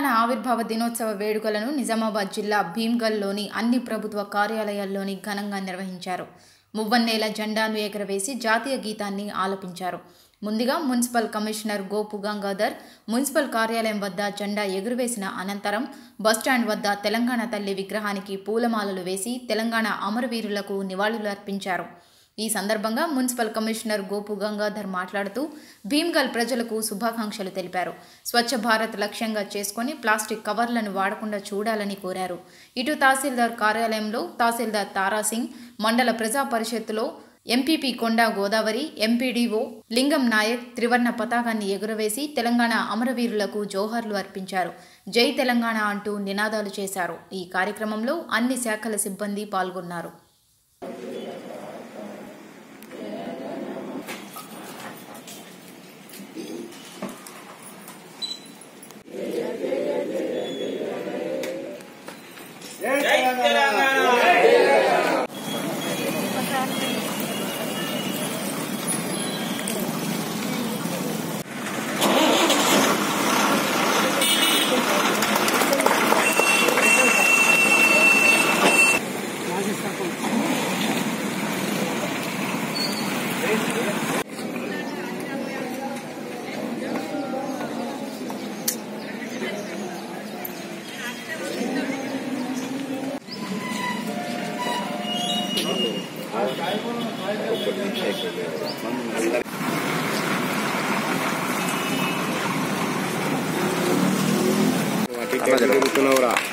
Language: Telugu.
తెలంగాణ ఆవిర్భావ దినోత్సవ వేడుకలను నిజామాబాద్ జిల్లా భీమ్గల్లోని అన్ని ప్రభుత్వ కార్యాలయాల్లోని ఘనంగా నిర్వహించారు. మువ్వన్నేల జెండాను ఎగరవేసి జాతీయ గీతాన్ని ఆలపించారు. ముందుగా municipal commissioner Gopu Gangadhar municipal కార్యాలయం వద్ద జెండా ఎగురవేసిన అనంతరం బస్టాండ్ వద్ద తెలంగాణ తల్లి విగ్రహానికి పూలమాలలు వేసి తెలంగాణ అమరవీరులకు నివాళులు అర్పించారు ఈ సందర్భంగా మున్సిపల్ కమిషనర్ గోపు గంగాధర్ మాట్లాడుతూ భీమ్గల్ ప్రజలకు శుభాకాంక్షలు తెలిపారు. స్వచ్ఛ భారత్ లక్ష్యంగా చేసుకుని ప్లాస్టిక్ కవర్లను వాడకుండా చూడాలని కోరారు. ఇటు తహసీల్దార్ కార్యాలయంలో తహసీల్దార్ తారాసింగ్ మండల ప్రజా పరిషత్తులో ఎంపీపీ కొండా గోదావరి ఎంపీడీఓ లింగం నాయక్ త్రివర్ణ పతాకాన్ని ఎగురవేసి తెలంగాణ అమరవీరులకు జోహర్లు అర్పించారు. జై తెలంగాణ అంటూ నినాదాలు చేశారు. ఈ కార్యక్రమంలో అన్ని శాఖల సిబ్బంది పాల్గొన్నారు. జై Telangana Che cazzo devo lavorare?